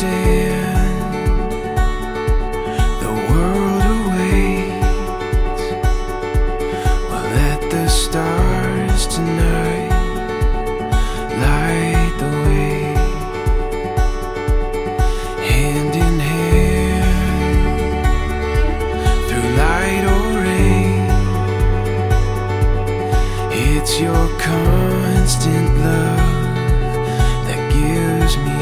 The world awaits. Let the stars tonight light the way, hand in hand, through light or rain. It's your constant love that gives me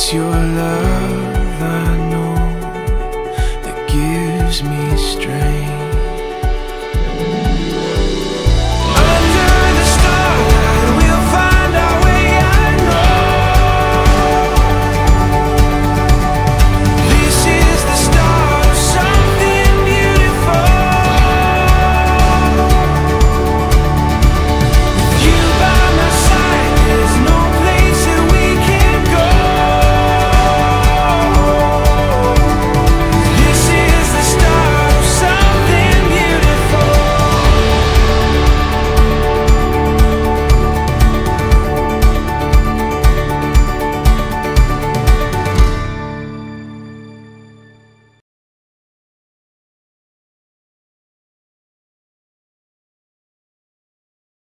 It's your love I know that gives me strength.